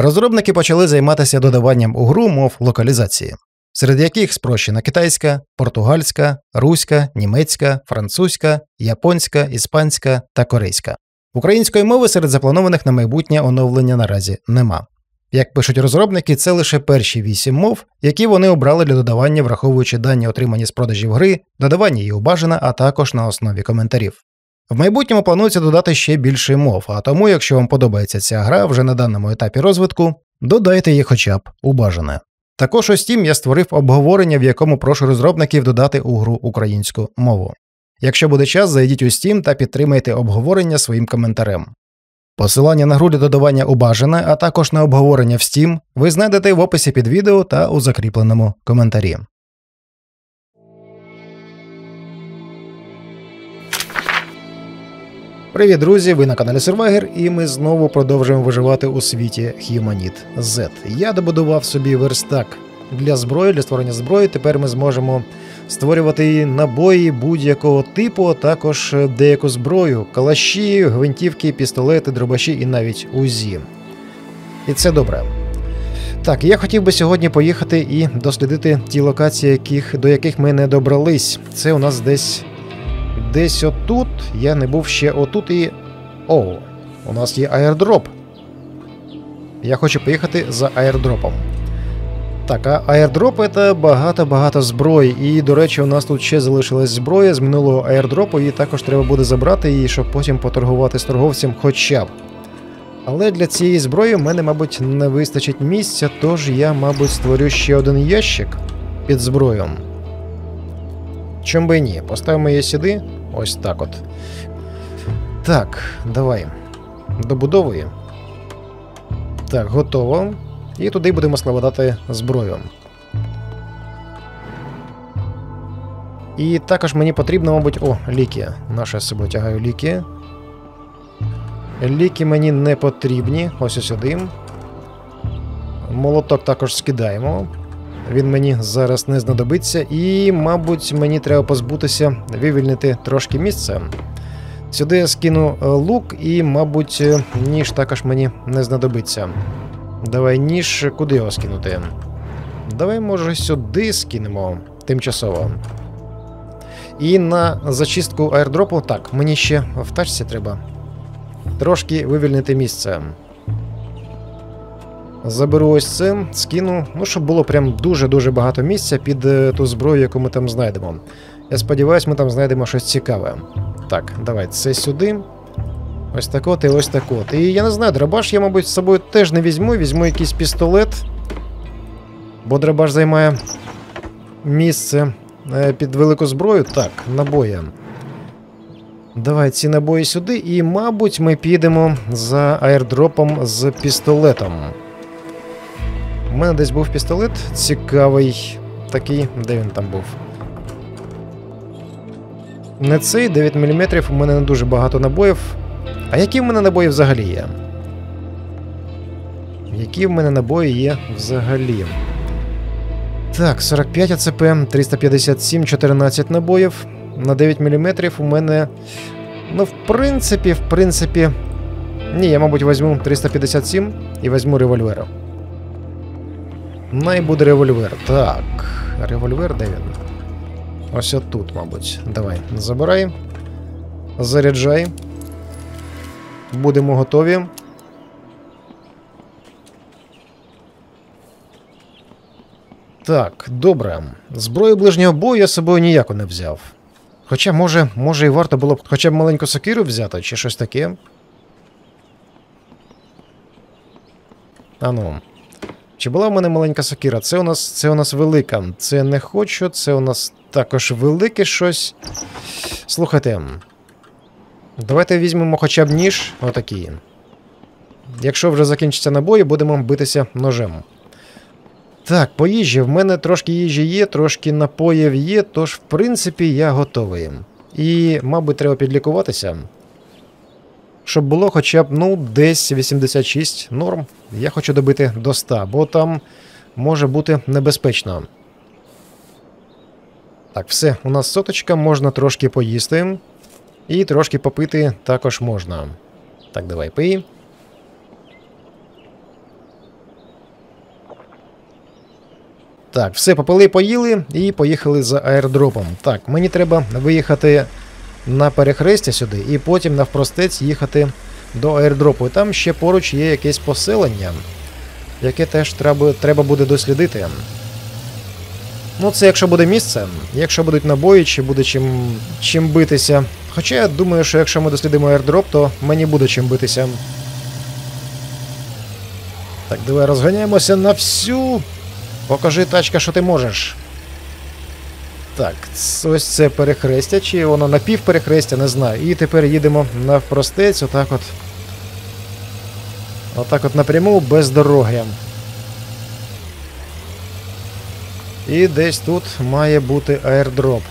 Розробники почали займатися додаванням у гру мов локалізації, серед яких спрощена китайська, португальська, руська, німецька, французька, японська, іспанська та корейська. Української мови серед запланованих на майбутнє оновлення наразі нема. Як пишуть розробники, це лише перші вісім мов, які вони обрали для додавання, враховуючи дані, отримані з продажів гри, додавання її у бажана, а також на основі коментарів. В майбутньому планується додати ще більше мов, а тому, якщо вам подобається ця гра вже на даному етапі розвитку, додайте її хоча б у бажане. Також у Steam я створив обговорення, в якому прошу розробників додати у гру українську мову. Якщо буде час, зайдіть у Steam та підтримайте обговорення своїм коментарем. Посилання на гру для додавання у бажане, а також на обговорення в Steam ви знайдете в описі під відео та у закріпленому коментарі. Привіт, друзі! Ви на каналі Survivor, і ми знову продовжуємо виживати у світі Humanit Z. Я добудував собі верстак для зброї, для створення зброї. Тепер ми зможемо створювати набої будь-якого типу, а також деяку зброю, калаші, гвинтівки, пістолети, дробаші і навіть УЗІ. І це добре. Так, я хотів би сьогодні поїхати і дослідити ті локації, яких, до яких ми не добрались. Це у нас десь десь отут. Я не був ще отут і. О, у нас є аердроп. Я хочу поїхати за аердропом. Так, а аердроп це багато-багато зброї. І, до речі, у нас тут ще залишилась зброя з минулого аердропу, її також треба буде забрати її, щоб потім поторгувати з торговцем хоча б. Але для цієї зброї в мене, мабуть, не вистачить місця, тож я, мабуть, створю ще один ящик під зброю. Чом би і ні, поставимо її сюди. Ось так от. Так, давай. Добудовує. Так, готово. І туди будемо складати зброю. І також мені потрібно, мабуть, о, ліки. Наше з собою тягаю ліки. Ліки мені не потрібні. Ось сюди. Молоток також скидаємо. Він мені зараз не знадобиться, і, мабуть, мені треба позбутися, вивільнити трошки місця. Сюди я скину лук, і, мабуть, ніж також мені не знадобиться. Давай ніж, куди його скинути? Давай, може, сюди скинемо тимчасово. І на зачистку аердропу. Так, мені ще в тачці треба трошки вивільнити місце. Заберу ось це, скину, ну, щоб було прям дуже-дуже багато місця під е, ту зброю, яку ми там знайдемо. Я сподіваюся, ми там знайдемо щось цікаве. Так, давай це сюди. Ось так от і ось так от. І я не знаю, драбаш я, мабуть, з собою теж не візьму, візьму якийсь пістолет. Бо драбаш займає місце е, під велику зброю. Так, набої. Давай ці набої сюди, і, мабуть, ми підемо за аердропом з пістолетом. У мене десь був пістолет цікавий. Такий, де він там був? Не цей 9 мм, у мене не дуже багато набоїв. А які в мене набої взагалі є? Які в мене набої є взагалі? Так, 45 ACP, 357, 14 набоїв. На 9 мм у мене. Ну, в принципі, в принципі. Ні, я, мабуть, візьму 357 і візьму револьвера. Най буде револьвер. Так. Револьвер, де він? Ось отут, мабуть. Давай, забирай. Заряджай. Будемо готові. Так, добре. Зброю ближнього бою я з собою ніяко не взяв. Хоча, може, може і варто було б хоча б маленьку сокиру взяти, чи щось таке. Ану. Чи була в мене маленька сокира? Це у нас це у нас велика. Це не хочу, це у нас також велике щось. Слухайте. Давайте візьмемо хоча б ніж. Отакий. Якщо вже закінчиться набої, будемо битися ножем. Так, по їжі. В мене трошки їжі є, трошки напоїв є, тож, в принципі, я готовий. І, мабуть, треба підлікуватися щоб було хоча б ну, десь 86 норм. Я хочу добити до 100, бо там може бути небезпечно. Так, все, у нас соточка, можна трошки поїсти. І трошки попити також можна. Так, давай пий. Так, все попили, поїли і поїхали за аердропом. Так, мені треба виїхати на перехрестя сюди і потім навпростець їхати до аердропу. І там ще поруч є якесь поселення, яке теж треба, треба буде дослідити. Ну, це якщо буде місце, якщо будуть набої, чи буде чим, чим битися. Хоча я думаю, що якщо ми дослідимо аердроп, то мені буде чим битися. Так, давай розганяємося на всю. Покажи, тачка, що ти можеш. Так, ось це перехрестя, чи воно напівперехрестя, не знаю. І тепер їдемо навпростець, отак от. Отак от напряму без дороги. І десь тут має бути аердроп.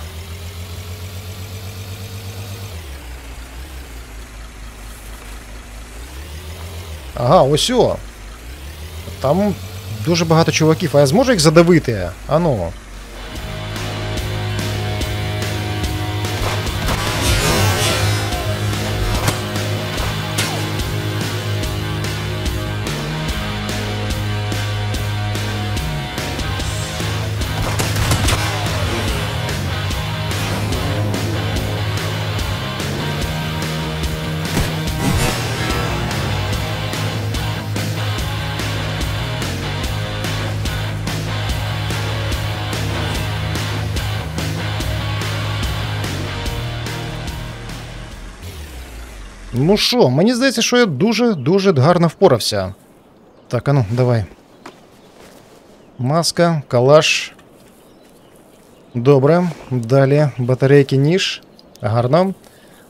Ага, ось о. Там дуже багато чуваків, а я зможу їх задавити? Ану. Ну що, мені здається, що я дуже-дуже гарно впорався. Так, а ну, давай. Маска, калаш. Добре. Далі батарейки ніж. Гарно.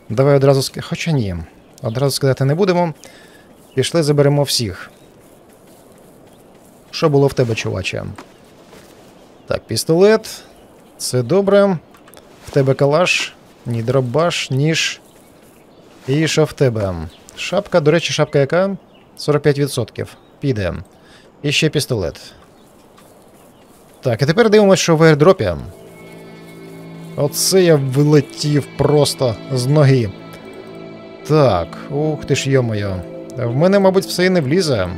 Давай одразу sk... Хоча ні. Одразу скидати не будемо. Пішли, заберемо всіх. Що було в тебе, чуваче? Так, пістолет. Це добре. В тебе калаш. Ні, дробаш, ніж. І що в тебе? Шапка, до речі, шапка яка? 45%. Піде. І ще пістолет. Так, і тепер дивимося, що в аірдропі. Оце я вилетів просто з ноги. Так, ух ти ж йо-моє. В мене, мабуть, все і не влізе.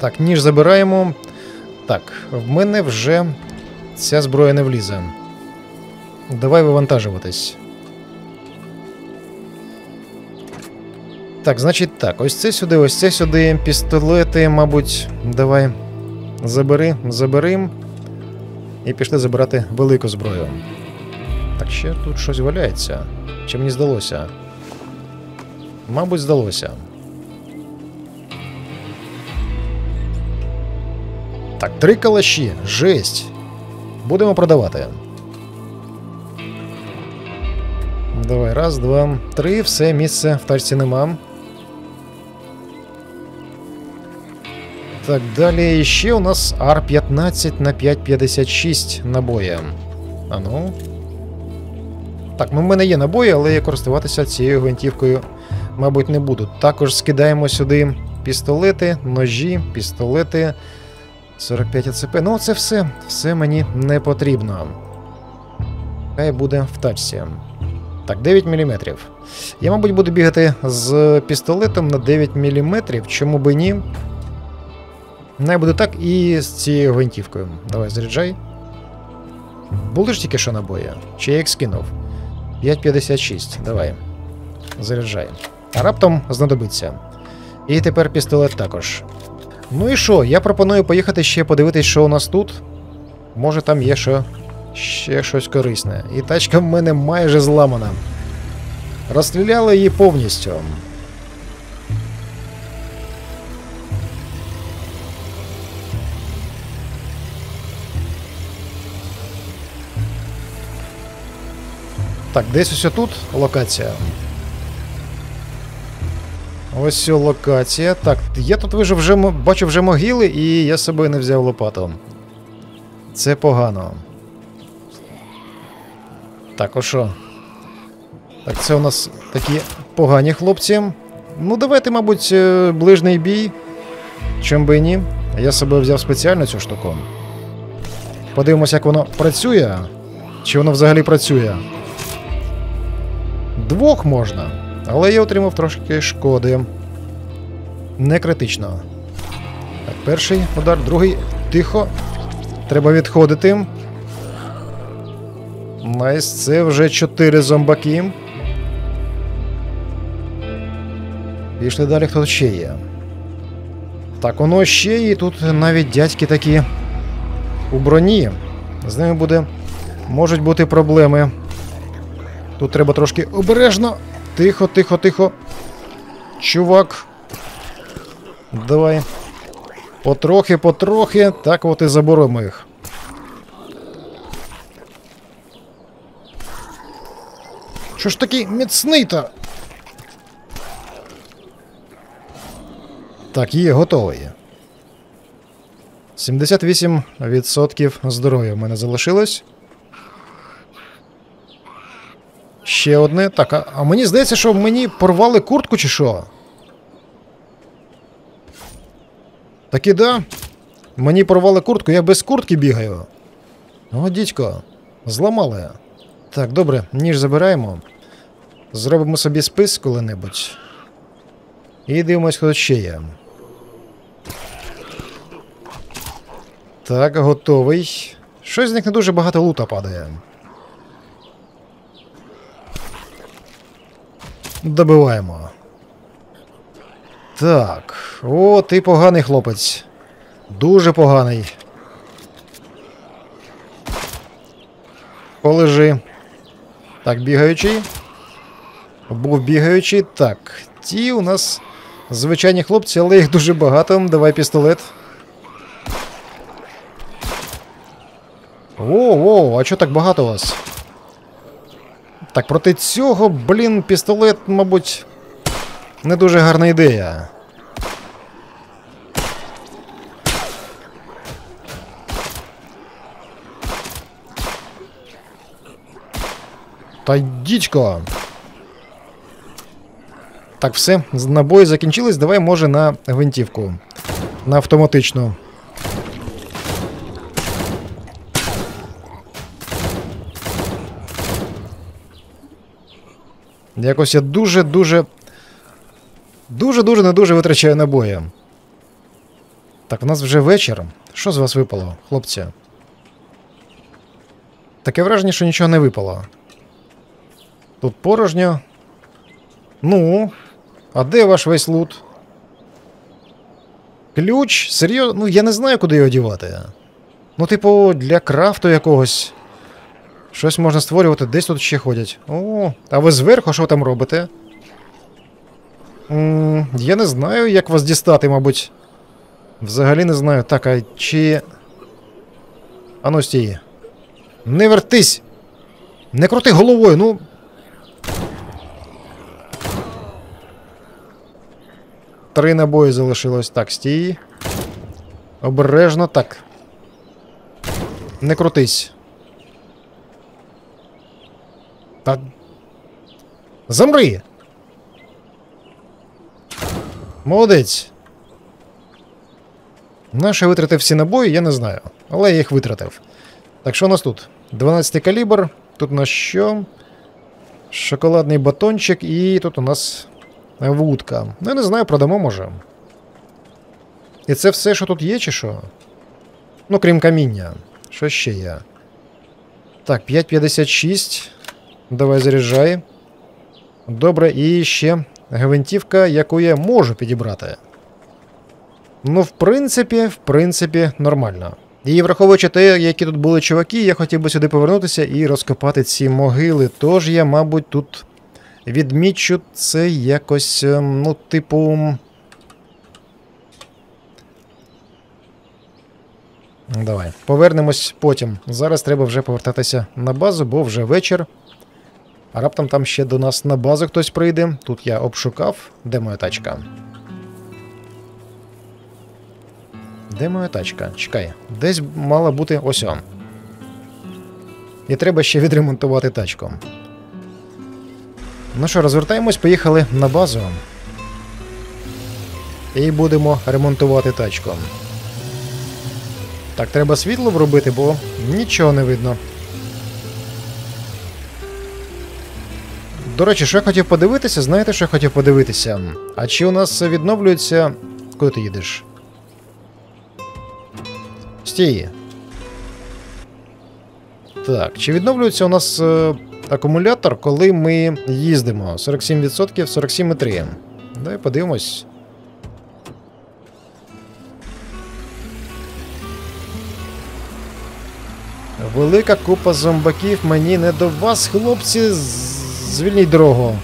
Так, ніж забираємо. Так, в мене вже ця зброя не влізе. Давай вивантажуватись. Так, значить так, ось це сюди, ось це сюди. Пістолети, мабуть, давай. Забери, заберем. І пішли забирати велику зброю. Так, ще тут щось валяється. Чи мені здалося? Мабуть, здалося. Так, три калаші. Жесть. Будемо продавати. Давай, раз, два, три, все, місце в тачці нема. Так, далі ще у нас R15 на 5,56 набої. А ну. Так, ну в мене є набої, але я користуватися цією гвинтівкою, мабуть, не буду. Також скидаємо сюди пістолети, ножі, пістолети. 45 АЦП. Ну, це все. Все мені не потрібно. Хай буде в тачці. Так, 9 мм. Я, мабуть, буду бігати з пістолетом на 9 мм, чому би ні. Не буде так і з цією гвинтівкою. Давай, заряджай. Були ж тільки що набої? Чи я скинув? 5,56. Давай. Заряджай. А раптом знадобиться. І тепер пістолет також. Ну і що? Я пропоную поїхати ще подивитись, що у нас тут. Може там є що ще щось корисне. І тачка в мене майже зламана. Розстріляли її повністю. Так, десь ось тут локація. Ось локація. Так, я тут вижив вже бачу вже могили, і я собою не взяв лопату. Це погано. Так, о що? Так, це у нас такі погані хлопці. Ну, давайте, мабуть, е, ближній бій. Чим би і ні. Я собою взяв спеціально цю штуку. Подивимося, як воно працює. Чи воно взагалі працює. Двох можна. Але я отримав трошки шкоди. Не критично. Так, перший удар, другий. Тихо. Треба відходити. Nice, це вже 4 зомбаки. Пішли далі, хто ще є. Так, воно ще є, тут навіть дядьки такі у броні. З ними буде. Можуть бути проблеми. Тут треба трошки обережно. Тихо, тихо, тихо. Чувак. Давай. Потрохи, потрохи. Так от і заборемо їх. Що ж такий міцний-то? Так, є, готовий. 78% здоров'я в мене залишилось. Ще одне. Так, а, мені здається, що мені порвали куртку чи що? Так і да. Мені порвали куртку, я без куртки бігаю. О, дідько, зламали. Так, добре, ніж забираємо. Зробимо собі спис коли-небудь. І дивимось, хто ще є. Так, готовий. Щось з них не дуже багато лута падає. Добиваємо. Так. О, ти поганий хлопець. Дуже поганий. Полежи. Так, бігаючий. Був бігаючий. Так. Ті у нас звичайні хлопці, але їх дуже багато. Давай пістолет. О, о, а чого так багато у вас? Так, проти цього, блін, пістолет, мабуть, не дуже гарна ідея. Та дідько. Так, все, набої закінчились. Давай, може, на гвинтівку. На автоматичну. Якось я дуже-дуже. Дуже-дуже не дуже витрачаю набої. Так, у нас вже вечір. Що з вас випало, хлопці? Таке враження, що нічого не випало. Тут порожньо. Ну, а де ваш весь лут? Ключ? Серйозно? Ну, я не знаю, куди його дівати. Ну, типу, для крафту якогось. Щось можна створювати, десь тут ще ходять. О, а ви зверху що там робите? М, я не знаю, як вас дістати, мабуть. Взагалі не знаю. Так, а чи. Ану стій. Не вертись! Не крути головою, ну. Три набої залишилось. Так, стій. Обережно так. Не крутись. Та. Замри! Молодець. Наше витратив всі набої, я не знаю. Але я їх витратив. Так, що у нас тут? 12 калібр. Тут у нас що? Шоколадний батончик, і тут у нас вудка. Ну, я не знаю, продамо може. І це все, що тут є, чи що? Ну, крім каміння. Що ще є? Так, 5,56. Давай заряджай. Добре, і ще гвинтівка, яку я можу підібрати. Ну, в принципі, в принципі, нормально. І враховуючи те, які тут були чуваки, я хотів би сюди повернутися і розкопати ці могили. Тож я, мабуть, тут відмічу це якось, ем, ну, типу. Давай, повернемось потім. Зараз треба вже повертатися на базу, бо вже вечір. А раптом там ще до нас на базу хтось прийде. Тут я обшукав. Де моя тачка? Де моя тачка? Чекай, десь мала бути ось он. І треба ще відремонтувати тачку. Ну що, розвертаємось, поїхали на базу. І будемо ремонтувати тачку. Так, треба світло вробити, бо нічого не видно. До речі, що я хотів подивитися, знаєте, що я хотів подивитися? А чи у нас відновлюється. Куди ти їдеш? Стій. Так, чи відновлюється у нас е, акумулятор, коли ми їздимо? 47%, 47,3. Давай подивимось. Велика купа зомбаків мені не до вас, хлопці. Звільніть дорогу.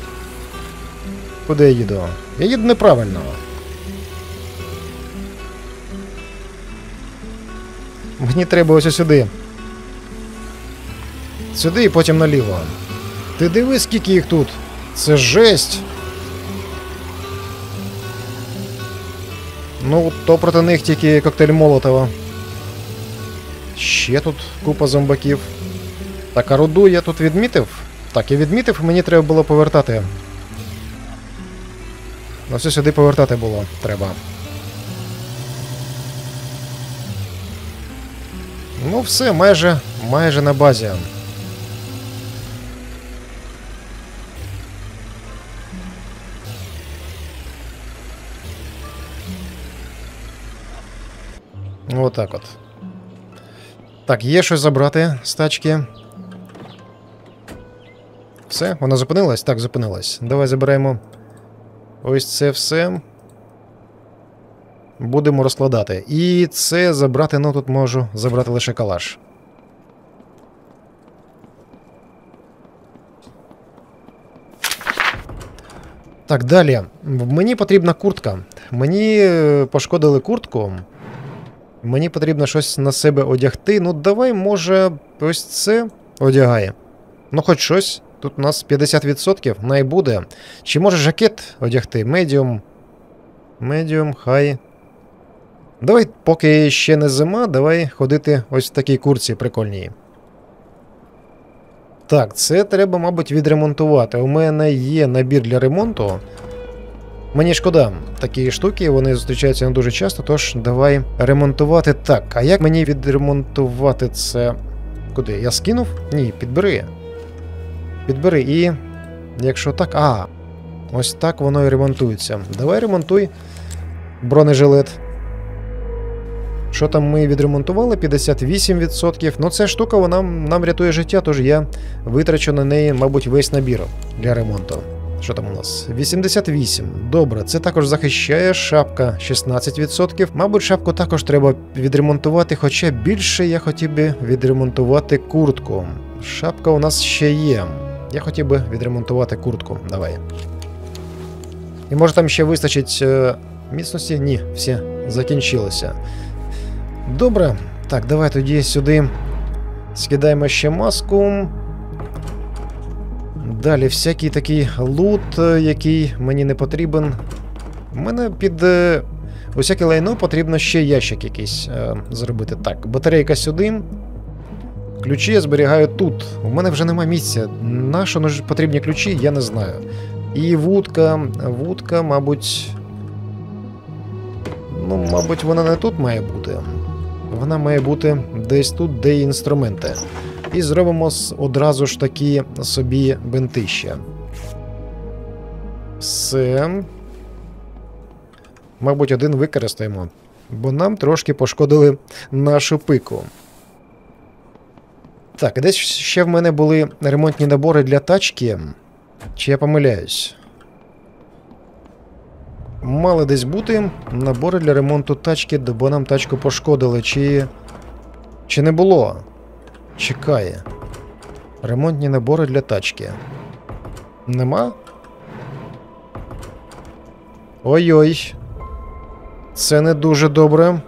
Куди я їду? Я їду неправильно. Мені треба ось сюди. Сюди і потім наліво. Ти диви, скільки їх тут. Це жесть. Ну, то проти них тільки коктейль Молотова. Ще тут купа зомбаків. Так, а руду я тут відмітив. Так, я відмітив, мені треба було повертати. Ну, все сюди повертати було треба. Ну, все, майже, майже на базі. Отак от. Так, є щось забрати з тачки. Все, вона зупинилась? Так, зупинилась. Давай заберемо ось це все. Будемо розкладати. І це забрати, ну тут можу забрати лише калаш. Так, далі. Мені потрібна куртка. Мені е, пошкодили куртку. Мені потрібно щось на себе одягти. Ну, давай, може, ось це одягає. Ну, хоч щось. Тут у нас 50% най буде. Чи може жакет одягти? Медіум. Медіум, хай. Давай, поки ще не зима, давай ходити ось в такій курці прикольній. Так, це треба, мабуть, відремонтувати. У мене є набір для ремонту. Мені шкода, такі штуки вони зустрічаються не дуже часто, тож давай ремонтувати так. А як мені відремонтувати це? Куди? Я скинув? Ні, підбери. Підбери і. Якщо так. А, ось так воно і ремонтується. Давай ремонтуй бронежилет. Що там ми відремонтували? 58%. Ну, ця штука вона нам рятує життя, тож я витрачу на неї, мабуть, весь набір для ремонту. Що там у нас? 88. Добре, це також захищає шапка 16%. Мабуть, шапку також треба відремонтувати, хоча більше я хотів би відремонтувати куртку. Шапка у нас ще є. Я хотів би відремонтувати куртку. Давай. І може там ще вистачить е, міцності? Ні, все, закінчилося. Добре. Так, давай тоді сюди скидаємо ще маску. Далі всякий такий лут, е, який мені не потрібен. У мене під е, усяке лайно потрібно ще ящик якийсь е, зробити. Так, батарейка сюди. Ключі я зберігаю тут. У мене вже нема місця. На що потрібні ключі, я не знаю. І вудка. Вудка, мабуть. Ну, мабуть, вона не тут має бути. Вона має бути десь тут, де і інструменти. І зробимо одразу ж такі собі бентища. Все. Мабуть, один використаємо. Бо нам трошки пошкодили нашу пику. Так, десь ще в мене були ремонтні набори для тачки. Чи я помиляюсь? Мали десь бути набори для ремонту тачки, бо нам тачку пошкодили. Чи. Чи не було? Чекає. Ремонтні набори для тачки. Нема? Ой-ой. Це не дуже добре.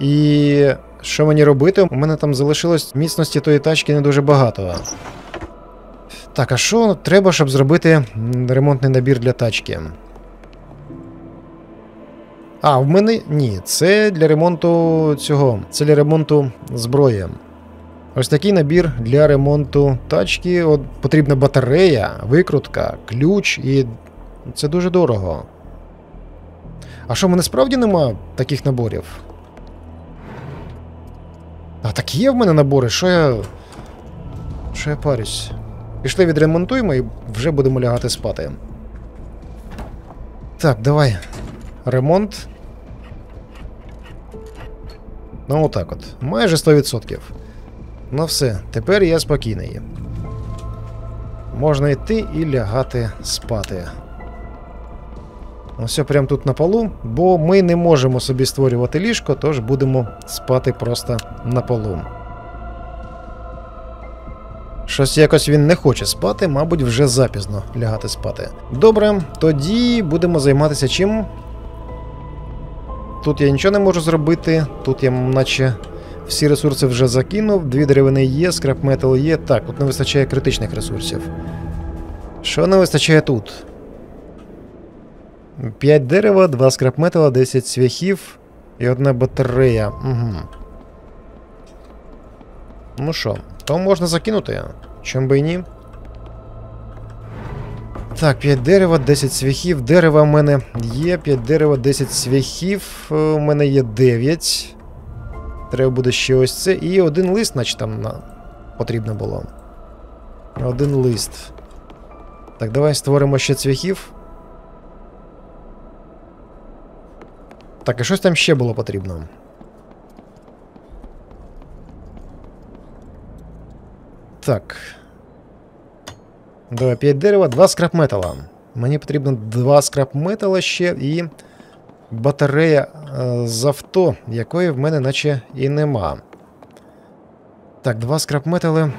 І що мені робити? У мене там залишилось міцності тої тачки не дуже багато. Так, а що треба, щоб зробити ремонтний набір для тачки? А, в мене ні, це для ремонту цього. Це для ремонту зброї. Ось такий набір для ремонту тачки. От потрібна батарея, викрутка, ключ, і це дуже дорого. А що, в мене справді нема таких наборів? А так є в мене набори, що я. Що я парюсь? Пішли відремонтуємо і вже будемо лягати спати. Так, давай. Ремонт. Ну, отак от. Майже 100%. Ну все, тепер я спокійний. Можна йти і лягати спати. Ось прямо тут на полу, бо ми не можемо собі створювати ліжко, тож будемо спати просто на полу. Щось якось він не хоче спати, мабуть, вже запізно лягати спати. Добре, тоді будемо займатися чим. Тут я нічого не можу зробити, тут я наче всі ресурси вже закинув, дві деревини є, скрап метал є. Так, тут не вистачає критичних ресурсів. Що не вистачає тут? 5 дерева, 2 скрап метала, 10 цвяхів і одна батарея. Угу. Ну що, то можна закинути. Чом би і ні? Так, 5 дерева, 10 цвяхів. Дерева в мене є, 5 дерева, 10 цвяхів. Е, У мене є 9. Треба буде ще ось це. І один лист, наче там на... потрібно було. Один лист. Так, давай створимо ще цвяхів. Так, і щось там ще було потрібно. Так. Давай 5 дерева, 2 скрап метала. Мені потрібно 2 скрап метала ще і батарея е, з авто, якої в мене наче і нема. Так, 2 скрап метали.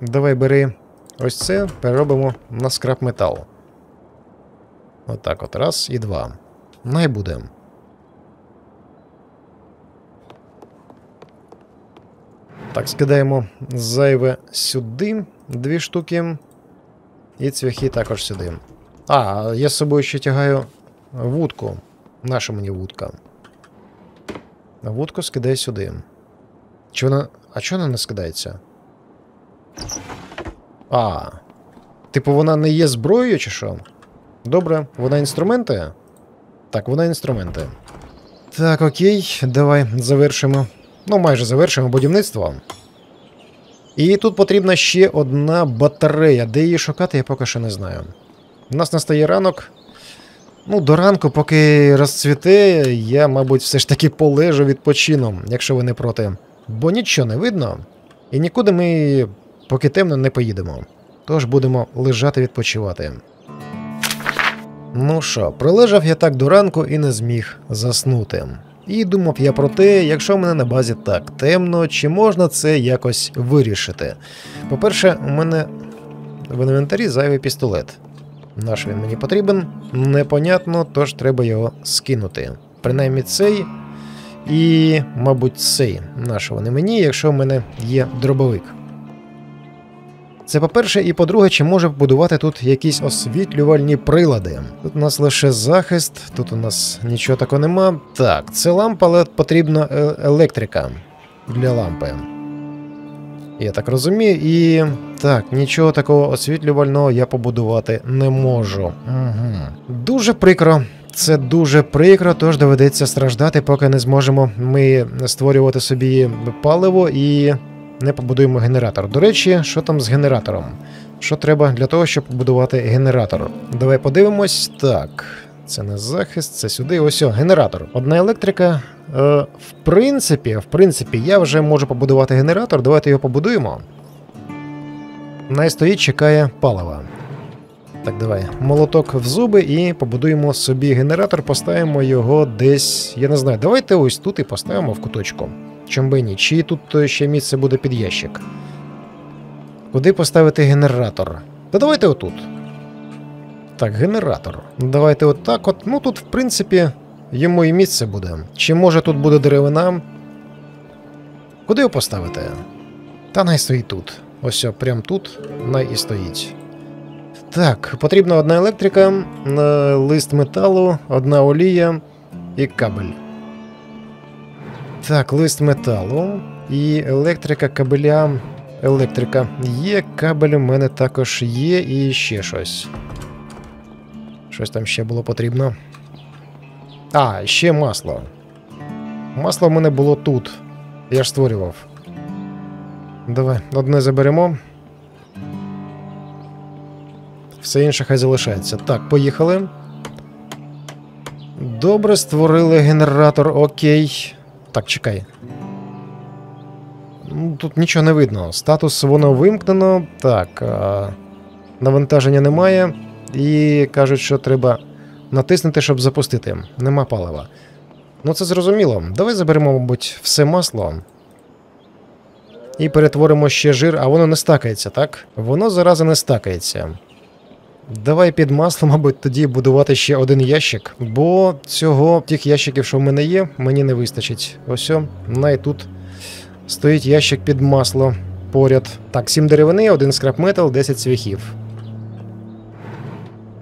Давай бери ось це, переробимо на скрап метал. Отак от, раз і два. Най буде. Так, скидаємо зайве сюди, дві штуки. І цвяхи також сюди. А, я з собою ще тягаю вудку. Наша мені вудка. Вудку скидай сюди. Чи вона. А чого вона не скидається? А. Типу, вона не є зброєю, чи що? Добре, вона інструменти? Так, вона інструменти. Так, окей, давай завершимо. Ну, майже завершимо будівництво. І тут потрібна ще одна батарея. Де її шукати, я поки що не знаю. У нас настає ранок. Ну, до ранку, поки розцвіте, я, мабуть, все ж таки полежу відпочину, якщо ви не проти. Бо нічого не видно. І нікуди ми, поки темно, не поїдемо. Тож будемо лежати відпочивати. Ну що, пролежав я так до ранку і не зміг заснути. І думав я про те, якщо в мене на базі так темно, чи можна це якось вирішити. По-перше, у мене в інвентарі зайвий пістолет. Наш він мені потрібен, непонятно, тож треба його скинути. Принаймні цей і, мабуть, цей. Наш вони мені, якщо в мене є дробовик. Це по-перше, і по-друге, чи може будувати тут якісь освітлювальні прилади. Тут у нас лише захист, тут у нас нічого такого нема. Так, це лампа, але потрібна е- електрика для лампи. Я так розумію, і так, нічого такого освітлювального я побудувати не можу. Угу. Дуже прикро. Це дуже прикро, тож доведеться страждати, поки не зможемо ми створювати собі паливо і не побудуємо генератор. До речі, що там з генератором? Що треба для того, щоб побудувати генератор? Давай подивимось. Так, це не захист, це сюди. Ось о, генератор. Одна електрика. Е, в принципі, в принципі, я вже можу побудувати генератор. Давайте його побудуємо. Найстоїть, чекає палива. Так, давай. Молоток в зуби і побудуємо собі генератор, поставимо його десь. Я не знаю, давайте ось тут і поставимо в куточку. Чом би ні? Чи тут ще місце буде під ящик? Куди поставити генератор? Та давайте отут. Так, генератор. Давайте отак от. Ну тут, в принципі, йому і місце буде. Чи може тут буде деревина? Куди його поставити? Та най стоїть тут. Ось, прям тут най і стоїть. Так, потрібна одна електрика, е, лист металу, одна олія і кабель. Так, лист металу і електрика кабеля. Електрика є, кабель у мене також є і ще щось. Щось там ще було потрібно. А, ще масло. Масло в мене було тут. Я ж створював. Давай, одне заберемо. Все інше хай залишається. Так, поїхали. Добре, створили генератор, окей. Так, чекай. Ну, Тут нічого не видно. Статус воно вимкнено. Так. Навантаження немає. І кажуть, що треба натиснути, щоб запустити. Нема палива. Ну, це зрозуміло. Давай заберемо, мабуть, все масло. І перетворимо ще жир, а воно не стакається, так? Воно зараза не стакається. Давай під масло, мабуть, тоді будувати ще один ящик, бо цього тих ящиків, що в мене є, мені не вистачить. Ось, най тут стоїть ящик під масло поряд. Так, 7 деревини, один скрапметал, 10 цвяхів.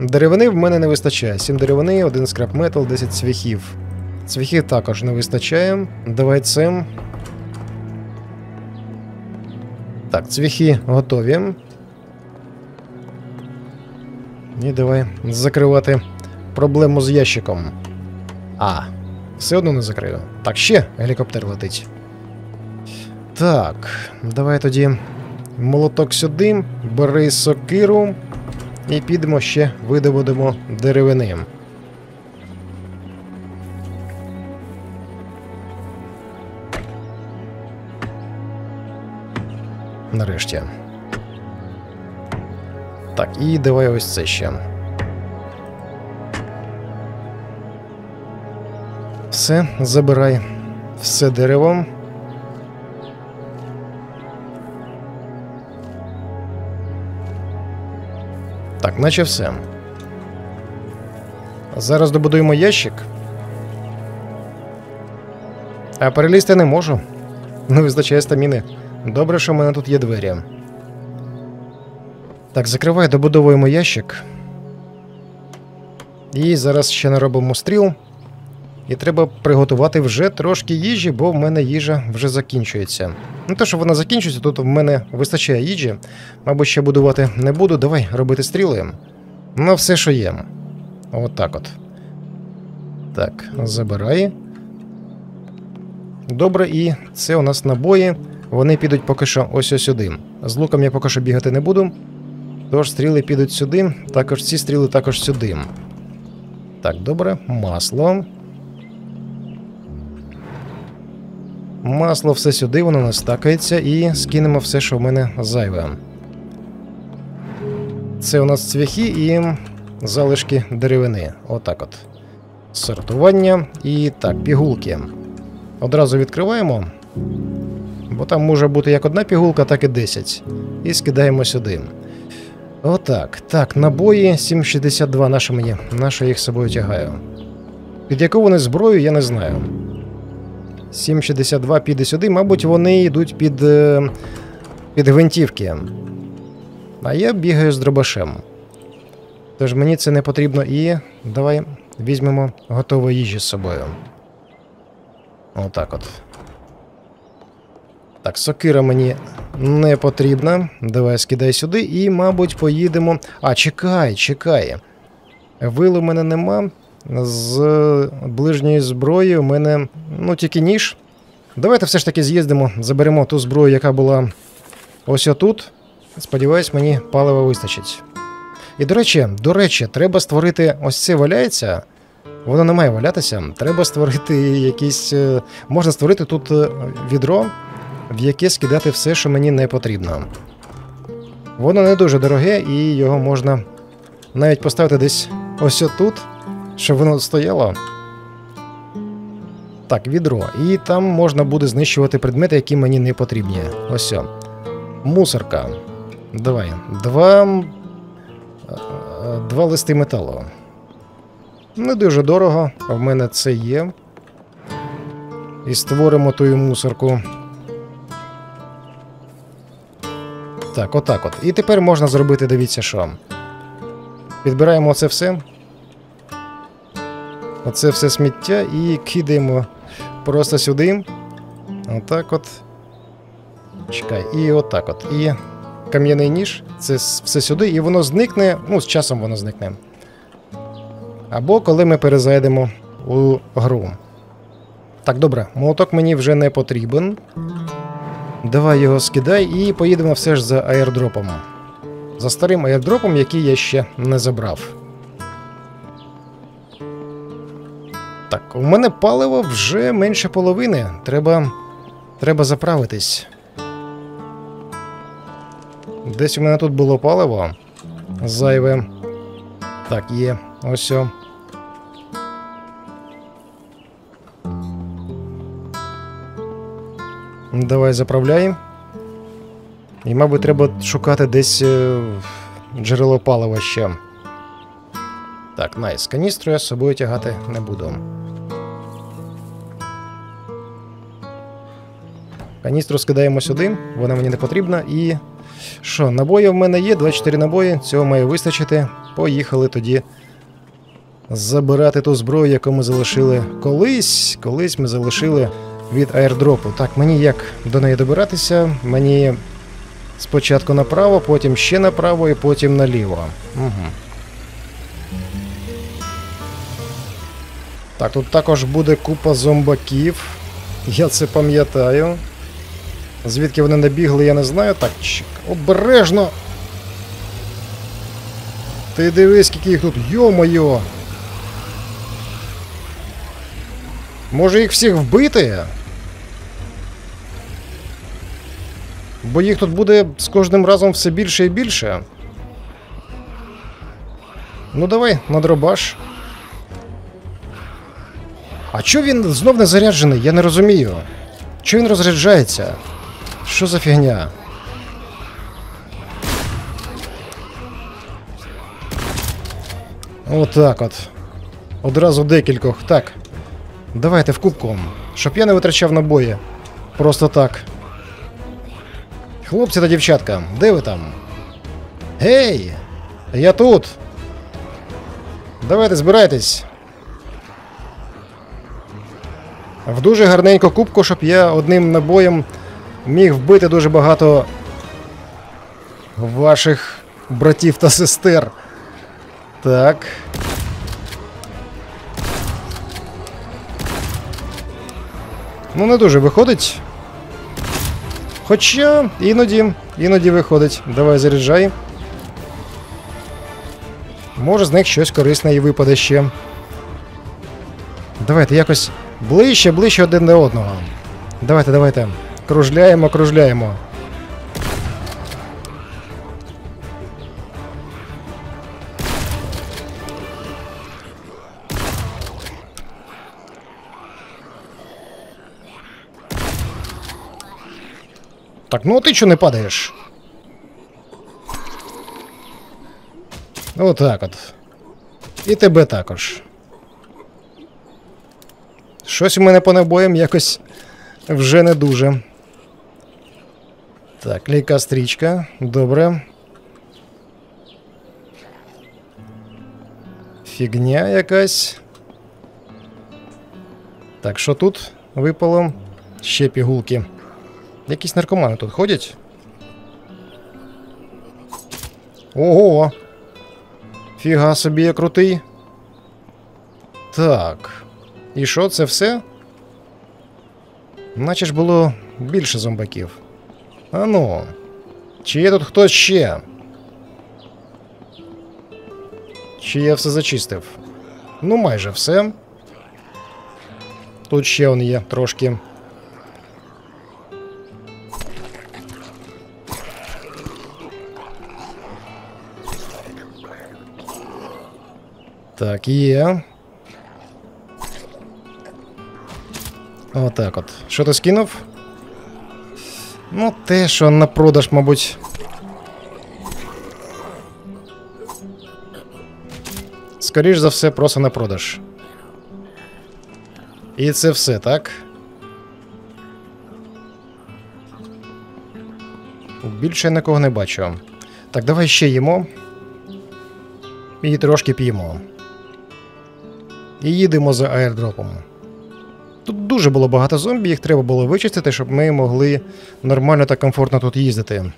Деревини в мене не вистачає. 7 деревини, один скрапметал, 10 цвяхів. Цвяхів також не вистачає. Давай це. Так, цвяхи готові. І давай закривати проблему з ящиком. А, все одно не закрию. Так, ще гелікоптер летить. Так, давай тоді молоток сюди, бери сокиру і підемо ще видобудемо деревини. Нарешті. Так, і давай ось це ще. Все, забирай все дерево. Так, наче все. Зараз добудуємо ящик. А перелізти не можу. Не вистачає стаміни. Добре, що в мене тут є двері. Так, закривай, добудовуємо ящик. І зараз ще наробимо стріл. І треба приготувати вже трошки їжі, бо в мене їжа вже закінчується. Не те, що вона закінчується, тут в мене вистачає їжі. Мабуть, ще будувати не буду. Давай робити стріли. На все, що є. От так от. Так, забирай. Добре, і це у нас набої. Вони підуть поки що ось ось сюди. З луком я поки що бігати не буду. Тож стріли підуть сюди, також ці стріли також сюди. Так, добре, масло. Масло все сюди, воно не стакається, і скинемо все, що в мене зайве. Це у нас цвяхи і залишки деревини. Отак от. Сортування і так, пігулки. Одразу відкриваємо. Бо там може бути як одна пігулка, так і 10. І скидаємо сюди. Отак. Так, набої 7,62 наше мені. Наше їх з собою тягаю. Під яку вони зброю, я не знаю. 7,62 піде сюди, мабуть, вони йдуть під е, під гвинтівки. А я бігаю з дробашем. Тож мені це не потрібно і давай візьмемо готову їжі з собою. Отак от. Так, сокира мені не потрібна. Давай скидай сюди і, мабуть, поїдемо. А, чекай, чекай. Вил у мене нема. З ближньої зброї у мене ну тільки ніж. Давайте все ж таки з'їздимо, заберемо ту зброю, яка була ось отут. Сподіваюсь, мені палива вистачить. І до речі, до речі, треба створити ось це валяється. Воно не має валятися. Треба створити якісь. е, Можна створити тут е, відро, в яке скидати все, що мені не потрібно. Воно не дуже дороге, і його можна навіть поставити десь ось отут, щоб воно стояло. Так, відро. І там можна буде знищувати предмети, які мені не потрібні. Ось. Мусорка. Давай. Два. е, Два листи металу. Не дуже дорого, в мене це є. І створимо ту мусорку. Так, отак от. І тепер можна зробити, дивіться, що. Підбираємо це все. Оце все сміття і кидаємо просто сюди. Отак от. Чекай, і отак от. І кам'яний ніж. Це все сюди, і воно зникне. Ну, з часом воно зникне. Або коли ми перезайдемо у гру. Так, добре, молоток мені вже не потрібен. Давай його скидай і поїдемо все ж за аірдропом. За старим аірдропом, який я ще не забрав. Так, у мене паливо вже менше половини. Треба. Треба заправитись. Десь у мене тут було паливо. Зайве. Так, є. Ось. о. Давай заправляємо. І, мабуть, треба шукати десь е, джерело палива ще. Так, найс. Каністру я з собою тягати не буду. Каністру скидаємо сюди, вона мені не потрібна. І. Що, набої в мене є, 24 набої, цього має вистачити. Поїхали тоді забирати ту зброю, яку ми залишили колись. Колись ми залишили від аірдропу. Так, мені як до неї добиратися? Мені спочатку направо, потім ще направо і потім наліво. Угу. Так, тут також буде купа зомбаків. Я це пам'ятаю. Звідки вони набігли, я не знаю. Так, чек. обережно. Ти дивись, скільки їх тут. Йо-моє! Може їх всіх вбити? Бо їх тут буде з кожним разом все більше і більше. Ну давай, на дробаш. А чого він знов не заряджений? Я не розумію. Чого він розряджається? Що за фігня? Отак от. Одразу декількох. Так. Давайте в кубку. Щоб я не витрачав набої. Просто так. Хлопці та дівчатка, де ви там? Гей! Я тут. Давайте збирайтесь. В дуже гарненьку кубку, щоб я одним набоєм міг вбити дуже багато ваших братів та сестер. Так. Ну, не дуже виходить. Хоча іноді, іноді виходить. Давай заряджай. Може з них щось корисне і випаде ще. Давайте якось ближче, ближче один до одного. Давайте, давайте. Кружляємо, кружляємо. Так, ну а ти чого не падаєш? Отак от. І тебе також. Щось у мене по набоям якось вже не дуже. Так, лійка стрічка. Добре. Фігня якась. Так, що тут випало? Ще пігулки. Якісь наркомани тут ходять. Ого! Фіга собі я крутий. Так. І що, це все? Наче ж було більше зомбаків. Ану. Чи є тут хтось ще? Чи я все зачистив? Ну, майже все. Тут ще он є трошки. Так, є. Отак от. Що ти скинув? Ну, те, що на продаж, мабуть. Скоріш за все, просто на продаж. І це все, так? Більше я нікого не бачу. Так, давай ще їмо. І трошки п'ємо. І їдемо за аірдропом. Тут дуже було багато зомбі, їх треба було вичистити, щоб ми могли нормально та комфортно тут їздити.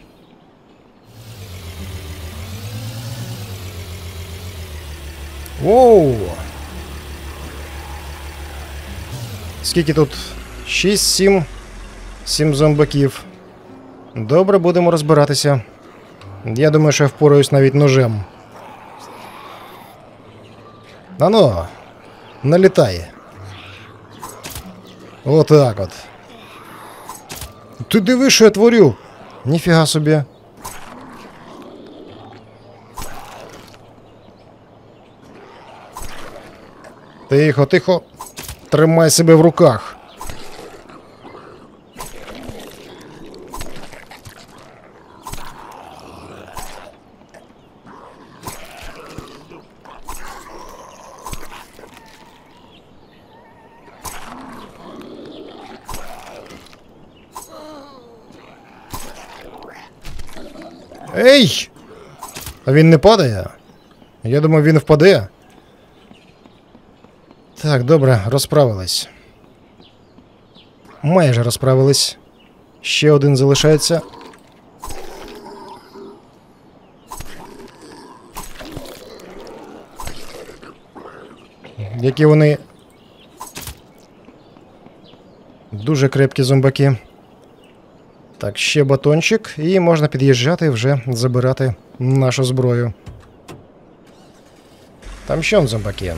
Воу! Скільки тут? 6, 7, 7 зомбаків. Добре, будемо розбиратися. Я думаю, що я впораюсь навіть ножем. Ано, налетає. Отак от. Ти диви, що я творю! Ніфіга собі. Тихо, тихо. Тримай себе в руках. Ей! А він не падає? Я думав, він впаде. Так, добре, розправились. Майже розправились. Ще один залишається. Які вони. Дуже крепкі зомбаки. Так, ще батончик, і можна під'їжджати вже забирати нашу зброю. Там ще он зомбаки.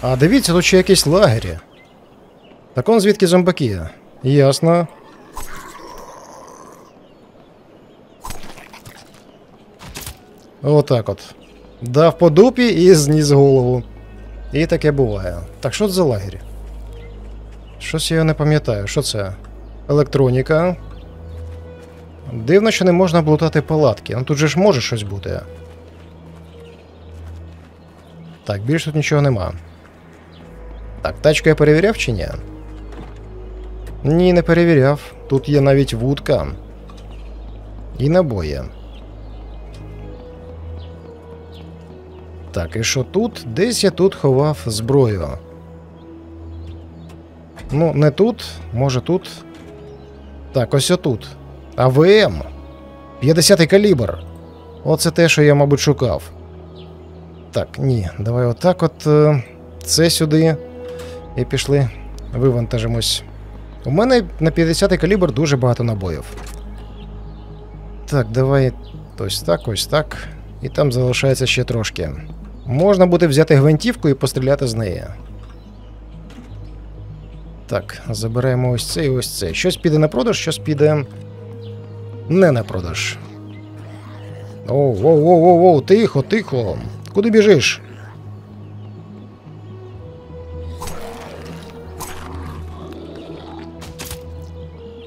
А дивіться, тут ще якісь лагері. Так он звідки зомбаки? Ясно. Отак от. Дав по дупі і зніс голову. І таке буває. Так що це за лагері? Щось я не пам'ятаю. Що це? Електроніка. Дивно, що не можна блутати палатки. Ну тут же ж може щось бути. Так, більш тут нічого нема. Так, тачку я перевіряв чи ні? Ні, не перевіряв. Тут є навіть вудка. І набої. Так, і що тут? Десь я тут ховав зброю. Ну, не тут, може тут. Так, ось отут. АВМ. 50-й калібр. Оце те, що я, мабуть, шукав. Так, ні, давай отак от. е, Це сюди. І пішли. Вивантажимось. У мене на 50-й калібр дуже багато набоїв. Так, давай ось так, ось так. І там залишається ще трошки. Можна буде взяти гвинтівку і постріляти з неї. Так, забираємо ось це і ось це. Щось піде на продаж, щось піде. Не на продаж. Оу, оу, оу, оу, оу, тихо, тихо. Куди біжиш?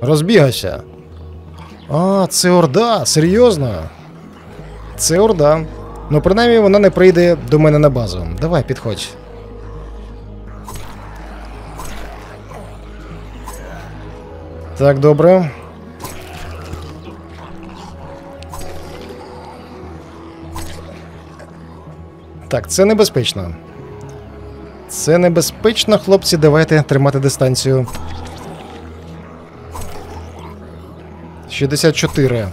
Розбігайся. А, це Орда, серйозно? Це Орда. Ну, принаймні, вона не прийде до мене на базу. Давай, підходь. Так, добре. Так, це небезпечно. Це небезпечно, хлопці, давайте тримати дистанцію. 64.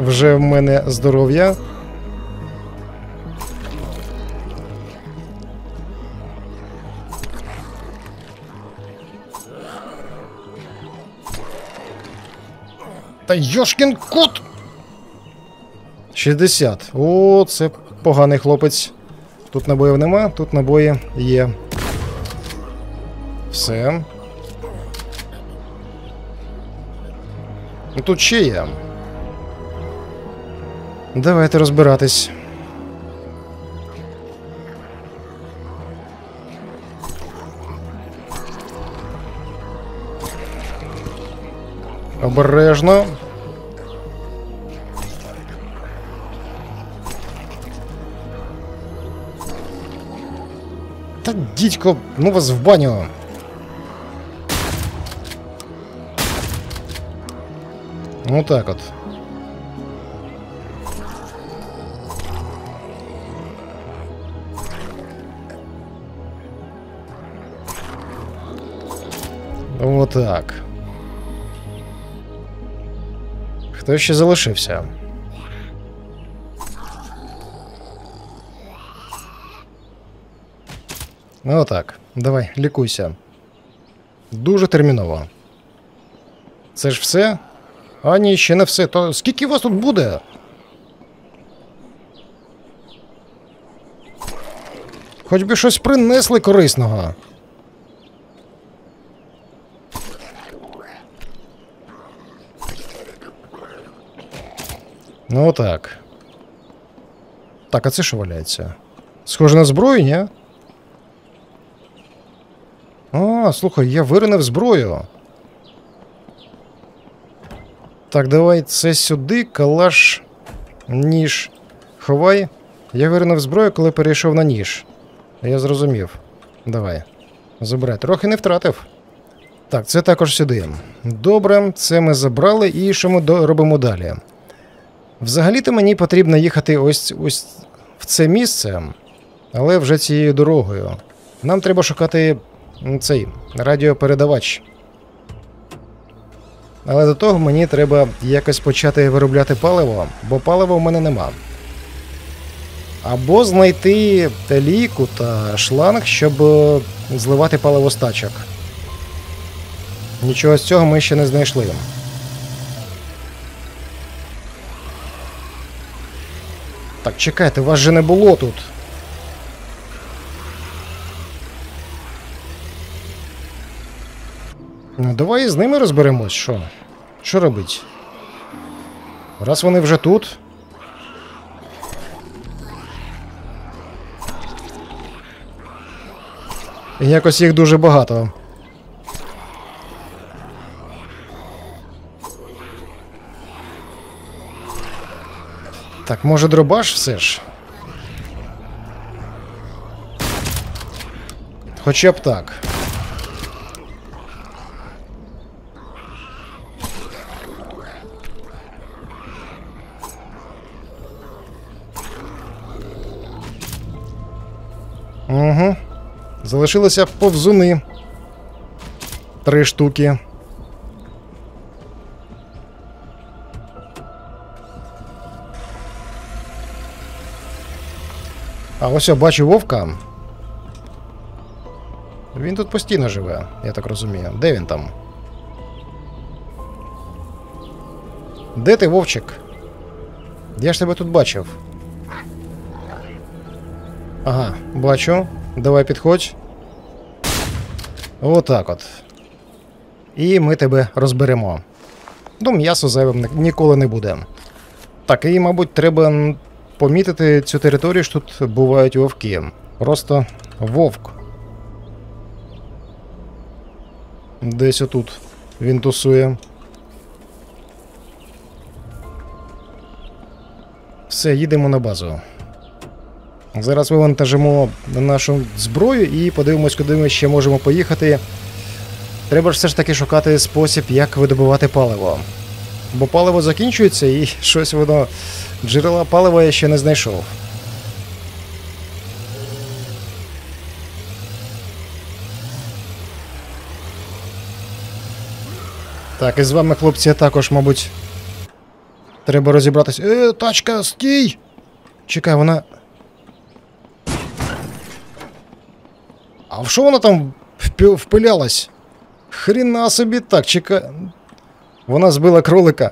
Вже в мене здоров'я. Та Йошкін кот! 60. О, це поганий хлопець. Тут набоїв нема, тут набої є. Все. Ну, Тут ще є. Давайте розбиратись. Обережно. Та дідько, ну вас в баню. Ну так от. Отак. Хто ще залишився? Ну отак. Давай, лікуйся. Дуже терміново. Це ж все? А ні, ще не все. То скільки вас тут буде? Хоч би щось принесли корисного. Ну так. Так, а це що валяється? Схоже на зброю, ні? А, слухай, я виринив зброю. Так, давай це сюди, калаш, ніж. Ховай. Я виринув зброю, коли перейшов на ніж. Я зрозумів. Давай. Забирай. Трохи не втратив. Так, це також сюди. Добре, це ми забрали. І що ми робимо далі? Взагалі-то мені потрібно їхати ось ось в це місце, але вже цією дорогою. Нам треба шукати цей радіопередавач. Але до того мені треба якось почати виробляти паливо, бо палива в мене нема. Або знайти ліку та шланг, щоб е, зливати паливо з. Нічого з цього ми ще не знайшли. Так, чекайте, вас же не було тут. Ну, давай з ними розберемось, що? Що робить? Раз вони вже тут. Якось їх дуже багато. Так, може дробаш все ж? Хоча б так. Угу. Залишилося повзуни. Три штуки. А ось я бачу вовка. Він тут постійно живе, я так розумію. Де він там? Де ти, вовчик? Я ж тебе тут бачив. Ага, бачу. Давай підходь. Отак от. І ми тебе розберемо. Ну, м'ясо зайвим ніколи не буде. Так, і, мабуть, треба помітити цю територію, що тут бувають вовки. Просто вовк. Десь отут він тусує. Все, їдемо на базу. Зараз вивантажимо нашу зброю і подивимось, куди ми ще можемо поїхати. Треба ж все ж таки шукати спосіб, як видобувати паливо. Бо паливо закінчується і щось воно. Джерела палива я ще не знайшов. Так, і з вами, хлопці, також, мабуть. Треба розібратися. Е, тачка, стій! Чекай, вона. А в що вона там впилялась? Хріна собі так, чекай. Вона збила кролика.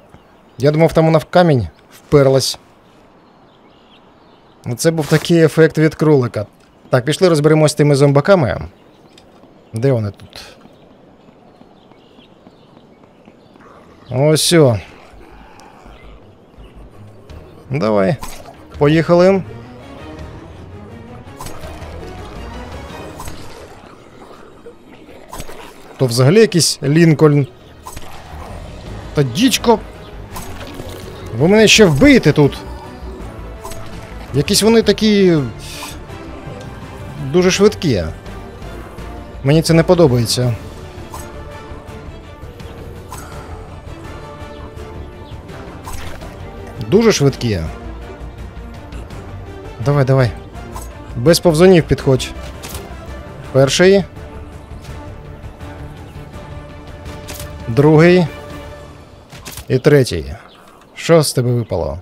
Я думав, там вона в камінь вперлась. Це був такий ефект від кролика. Так, пішли розберемось з тими зомбаками. Де вони тут? Ось. о. Давай. Поїхали. То взагалі якийсь Лінкольн. Та дічко. Ви мене ще вбиєте тут. Якісь вони такі. Дуже швидкі. Мені це не подобається. Дуже швидкі. Давай, давай. Без повзунів підходь. Перший. Другий. І третій. Що з тебе випало?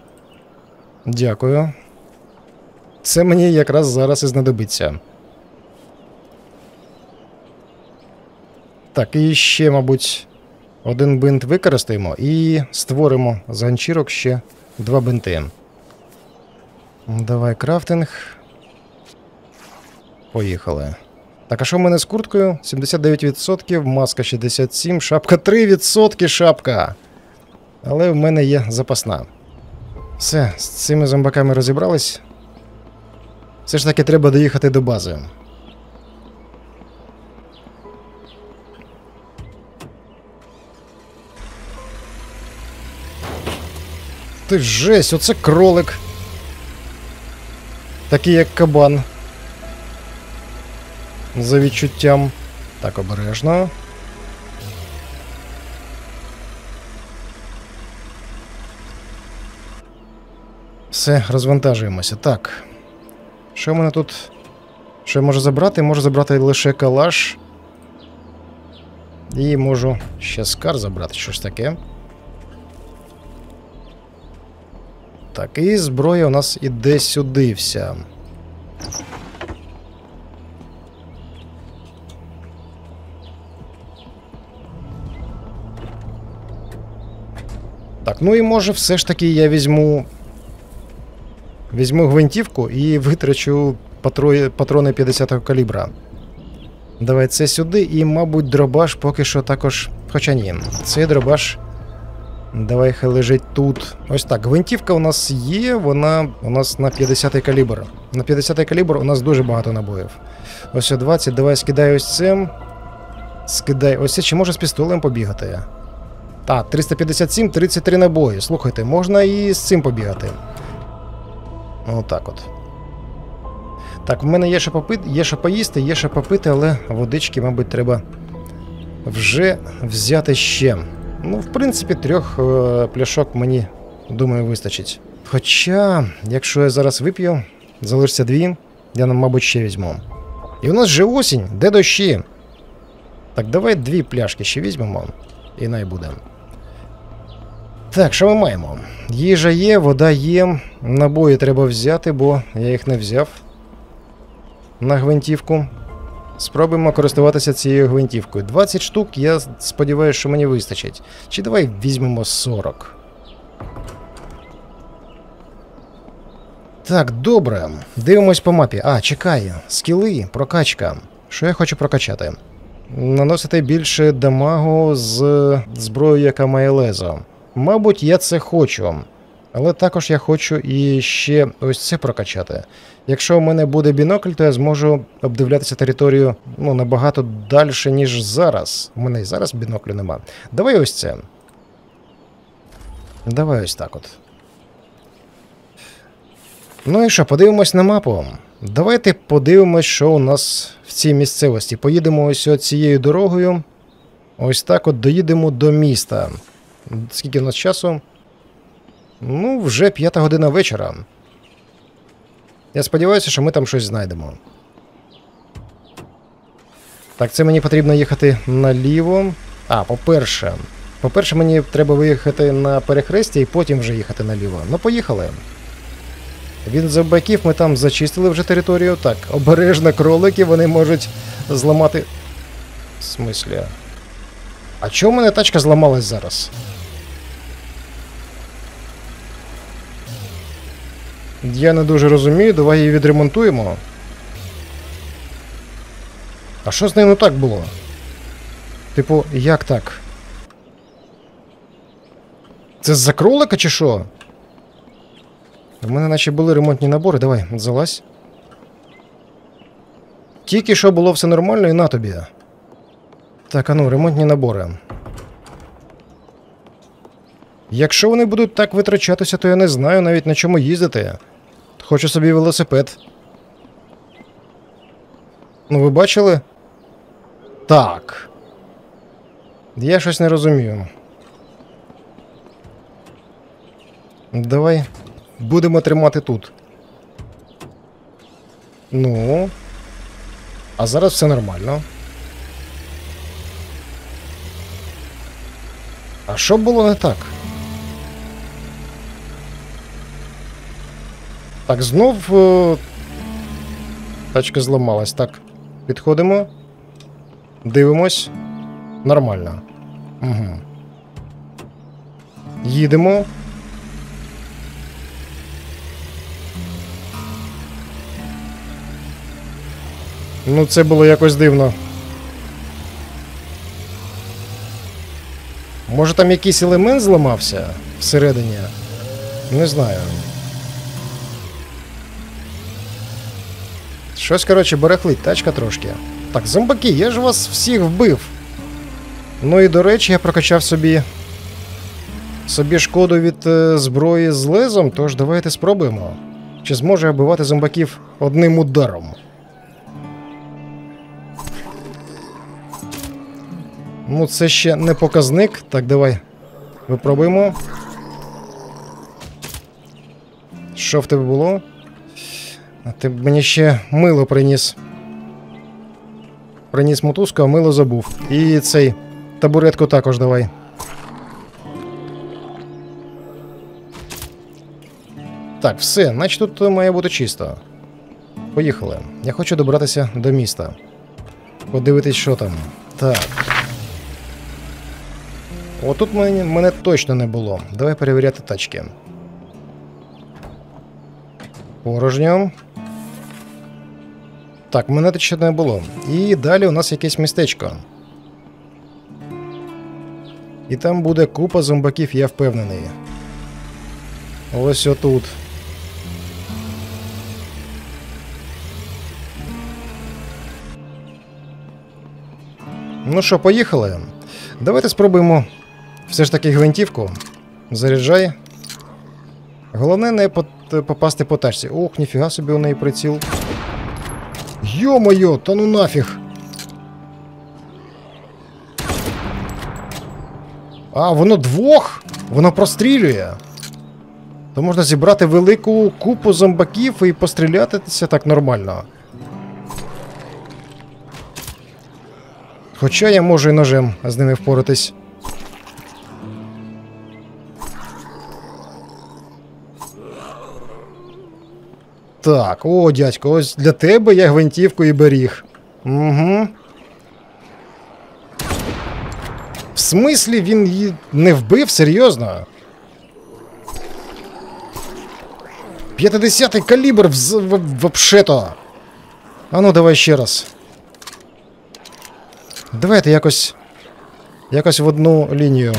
Дякую. Це мені якраз зараз і знадобиться. Так, і ще, мабуть, один бинт використаємо і створимо з ганчірок ще два бинти. Давай крафтинг. Поїхали. Так, а що в мене з курткою? 79%, маска 67%, шапка 3% шапка. Але в мене є запасна. Все, з цими зомбаками розібрались. Все ж таки треба доїхати до бази. Ти жесть, оце кролик. Такий як кабан. За відчуттям. Так, обережно. Все, розвантажуємося. Так. Що в мене тут? Що я можу забрати? Можу забрати лише калаш. І можу ще скар забрати, щось таке. Так, і зброя у нас іде сюди вся. Так, ну і може все ж таки я візьму. Візьму гвинтівку і витрачу патро... патрони 50-го калібра. Давай це сюди, і, мабуть, дробаш поки що також. Хоча ні, цей дробаш. Давай хай лежить тут. Ось так. Гвинтівка у нас є, вона у нас на 50-й калібр. На 50-й калібр у нас дуже багато набоїв. Ось 20, давай скидай ось цим. Скидай ось це, чи може з пістолем побігати? Так, 357, 33 набої. Слухайте, можна і з цим побігати. Отак от. Так, в мене є що попити, є що поїсти, є що попити, але водички, мабуть, треба вже взяти ще. Ну, в принципі, трьох е, пляшок мені, думаю, вистачить. Хоча, якщо я зараз вип'ю, залишиться дві, я нам, мабуть, ще візьму. І у нас же осінь, де дощі? Так, давай дві пляшки ще візьмемо, і най буде. Так, що ми маємо? Їжа є, вода є, набої треба взяти, бо я їх не взяв на гвинтівку. Спробуємо користуватися цією гвинтівкою. 20 штук, я сподіваюся, що мені вистачить. Чи давай візьмемо 40. Так, добре. Дивимось по мапі. А, чекай. Скіли, прокачка. Що я хочу прокачати? Наносити більше дамагу з зброєю, яка має лезо. Мабуть, я це хочу. Але також я хочу і ще ось це прокачати. Якщо у мене буде бінокль, то я зможу обдивлятися територію ну, набагато далі, ніж зараз. У мене і зараз біноклю нема. Давай ось це. Давай ось так от. Ну і що, подивимось на мапу. Давайте подивимось, що у нас в цій місцевості. Поїдемо ось цією дорогою. Ось так от доїдемо до міста. Скільки в нас часу? Ну, вже п'ята година вечора. Я сподіваюся, що ми там щось знайдемо. Так, це мені потрібно їхати наліво. А, по-перше. По-перше, мені треба виїхати на перехрестя і потім вже їхати наліво. Ну, поїхали. Він зомбаків ми там зачистили вже територію. Так, обережно кролики, вони можуть зламати. В смислі? А чому в мене тачка зламалась зараз? Я не дуже розумію, давай її відремонтуємо. А що з нею не так було? Типу, як так? Це з-за кролика чи що? У мене наче були ремонтні набори, давай, залазь. Тільки що було все нормально і на тобі. Так, а ну, ремонтні набори. Якщо вони будуть так витрачатися, то я не знаю навіть на чому їздити. Хочу собі велосипед. Ну, ви бачили? Так. Я щось не розумію. Давай будемо тримати тут. Ну. А зараз все нормально. А що було не так? Так, знов о, тачка зламалась. Так, підходимо. Дивимось. Нормально. Угу. Їдемо. Ну, це було якось дивно. Може там якийсь елемент зламався всередині? Не знаю. Щось, коротше, берехлить тачка трошки. Так, зомбаки, я ж вас всіх вбив. Ну і до речі, я прокачав собі. Собі шкоду від е, зброї з лезом, тож давайте спробуємо. Чи зможу я вбивати зомбаків одним ударом? Ну, це ще не показник. Так, давай. Випробуємо. Що в тебе було? А ти мені ще мило приніс. Приніс мотузку, а мило забув. І цей табуретку також давай. Так, все, значить тут має бути чисто. Поїхали. Я хочу добратися до міста. Подивитись, що там. Так. Отут мене, мене точно не було. Давай перевіряти тачки. Порожньо. Так, мене ще не було. І далі у нас якесь містечко. І там буде купа зомбаків, я впевнений. Ось отут. Ну що, поїхали? Давайте спробуємо все ж таки гвинтівку. Заряджай. Головне не попасти по тачці. Ох, ніфіга собі у неї приціл. Йо-моє, та ну нафіг. А, воно двох? Воно прострілює. То можна зібрати велику купу зомбаків і пострілятися так нормально. Хоча я можу і ножем з ними впоратись. Так, о, дядько, ось для тебе я гвинтівку і беріг. Угу. В смислі він її не вбив? Серйозно? 50-й калібр вз... вообще-то. А ну давай ще раз. Давайте якось. Якось в одну лінію.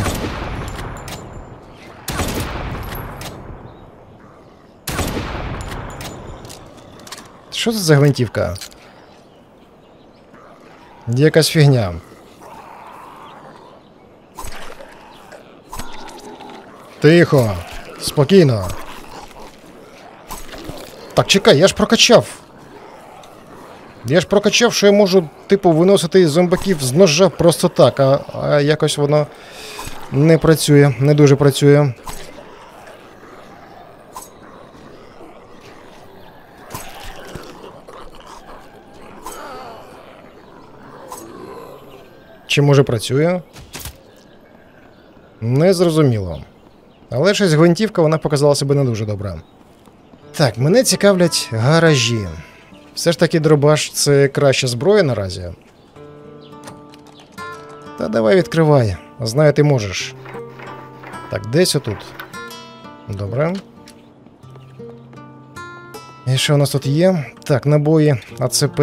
Що це за гвинтівка? Якась фігня. Тихо. Спокійно. Так, чекай, я ж прокачав. Я ж прокачав, що я можу, типу, виносити зомбаків з ножа просто так, а, а якось воно не працює, не дуже працює. Чи може працює? Не зрозуміло. Але щось гвинтівка вона показала себе не дуже добре. Так, мене цікавлять гаражі. Все ж таки дробаш це краща зброя наразі. Та давай відкривай. Знаю, ти можеш. Так, десь отут. Добре. І що у нас тут є? Так, набої АЦП.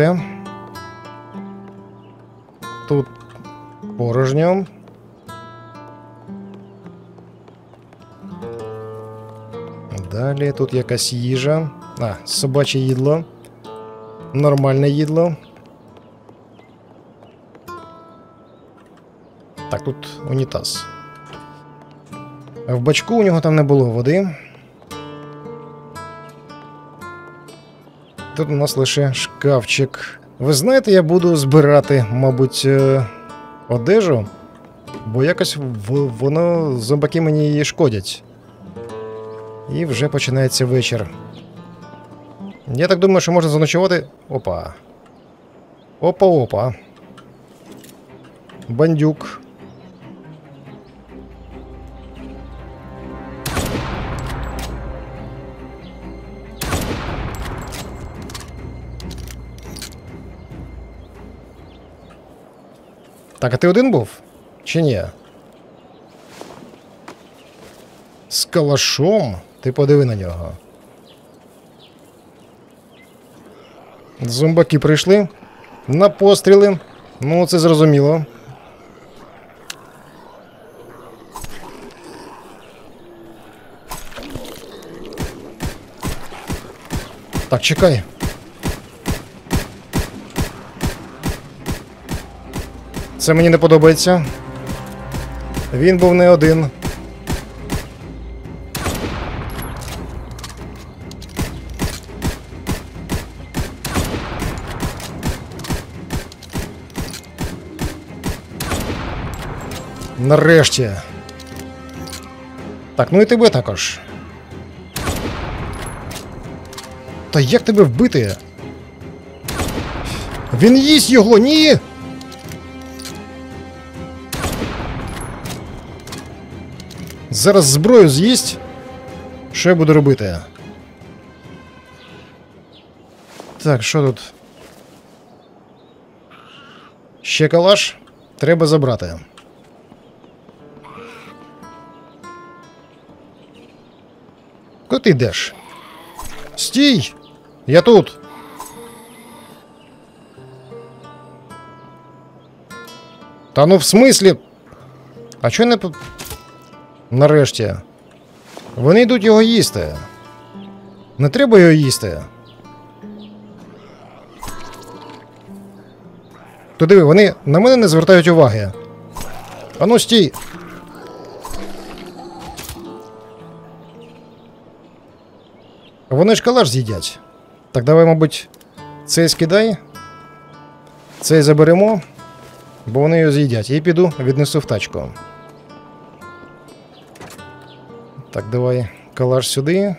Тут порожньо. Далі тут якась їжа. А, собаче їдло. Нормальне їдло. Так, тут унітаз. В бачку у нього там не було води. Тут у нас лише шкафчик. Ви знаєте, я буду збирати, мабуть, е, одежу, бо якось в- воно зомбаки мені її шкодять. І вже починається вечір. Я так думаю, що можна заночувати. Опа. Опа-опа. Бандюк. Так, а ти один був? Чи ні? З калашом? Ти подиви на нього. Зомбаки прийшли. На постріли. Ну, це зрозуміло. Так, чекай. Це мені не подобається. Він був не один. Нарешті. Так, ну і тебе також. Та як тебе вбити? Він їсть його, ні! Зараз зброю з'їсть. Що я буду робити? Так, що тут? Ще калаш? Треба забрати. Куди ти йдеш? Стій! Я тут. Та ну в смислі? А чого не. Нарешті. Вони йдуть його їсти. Не треба його їсти. То диви, вони на мене не звертають уваги. Ану стій. Вони ж калаш з'їдять. Так давай, мабуть, цей скидай. Цей заберемо, бо вони його з'їдять. І піду, віднесу в тачку. Так, давай калаш сюди.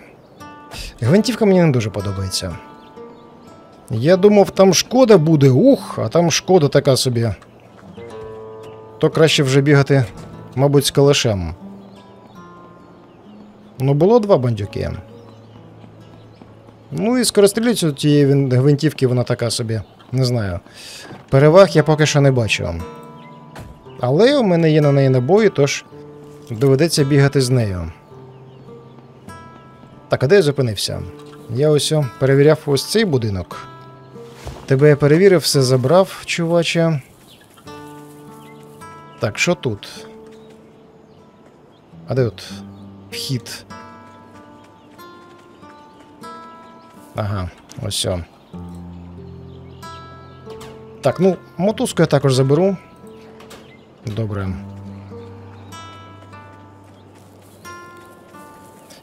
Гвинтівка мені не дуже подобається. Я думав, там шкода буде, ух, а там шкода така собі. То краще вже бігати, мабуть, з калашем. Ну, було два бандюки. Ну і скорострілюється тієї гвинтівки, вона така собі. Не знаю. Переваг я поки що не бачу. Але у мене є на неї набої, тож доведеться бігати з нею. Так, а де я зупинився? Я ось перевіряв ось цей будинок. Тебе я перевірив, все забрав, чуваче. Так, що тут? А де тут? Вхід. Ага, ось. о. Так, ну, мотузку я також заберу. Добре.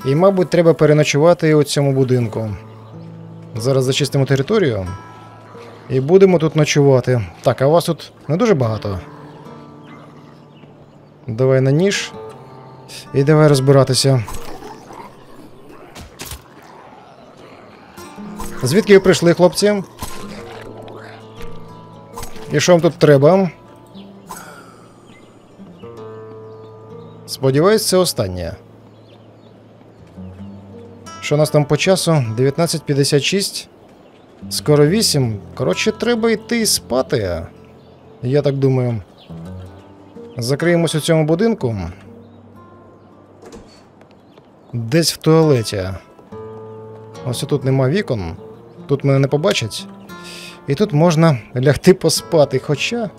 І, мабуть, треба переночувати у цьому будинку. Зараз зачистимо територію. І будемо тут ночувати. Так, а вас тут не дуже багато. Давай на ніж. І давай розбиратися. Звідки ви прийшли, хлопці? І що вам тут треба? Сподіваюсь, це останнє. Що у нас там по часу? 19.56. Скоро 8. Коротше, треба йти спати. Я так думаю. Закриємось у цьому будинку. Десь в туалеті. Ось тут нема вікон. Тут мене не побачать. І тут можна лягти поспати. Хоча.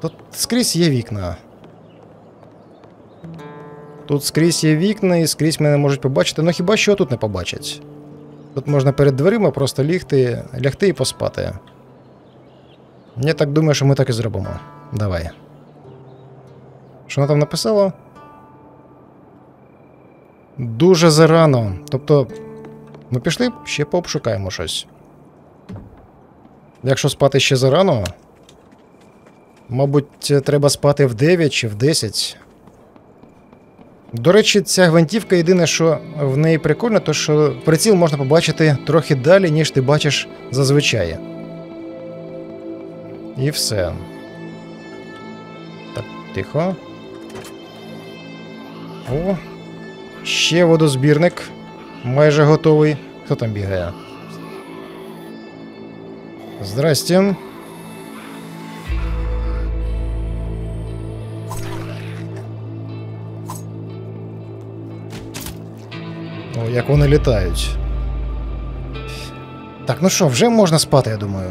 Тут скрізь є вікна. Тут скрізь є вікна і скрізь мене можуть побачити, ну хіба що тут не побачать. Тут можна перед дверима просто лігти, лягти і поспати. Я так думаю, що ми так і зробимо. Давай. Що вона там написала? Дуже зарано. Тобто, ми пішли, ще пообшукаємо щось. Якщо спати ще зарано, мабуть, треба спати в 9 чи в 10. До речі, ця гвинтівка єдине, що в неї прикольно, то що приціл можна побачити трохи далі, ніж ти бачиш зазвичай. І все. Так, тихо. О. Ще водозбірник. Майже готовий. Хто там бігає? Здрасте. Як вони літають. Так, ну що, вже можна спати, я думаю.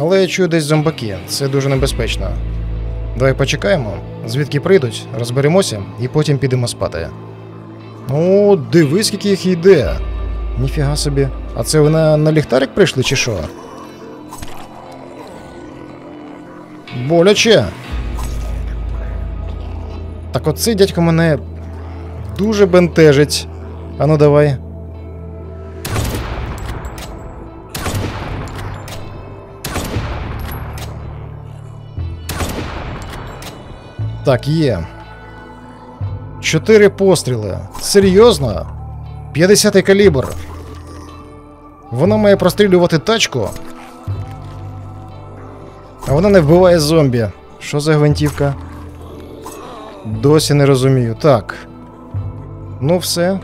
Але я чую десь зомбаки, це дуже небезпечно. Давай почекаємо, звідки прийдуть, розберемося і потім підемо спати. О, дивись, скільки їх йде. Ніфіга собі. А це ви на, на ліхтарик прийшли чи що? Боляче. Так оцей дядько мене дуже бентежить. Ану давай. Так, є. Чотири постріли. Серйозно? 50-й калібр. Вона має прострілювати тачку. А вона не вбиває зомбі. Що за гвинтівка? Досі не розумію. Так. Ну, все.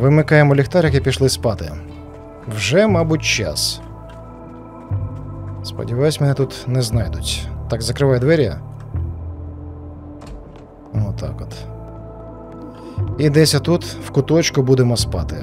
Вимикаємо ліхтарик і пішли спати. Вже, мабуть, час. Сподіваюсь, мене тут не знайдуть. Так, закривай двері. Отак от. І десь отут в куточку будемо спати.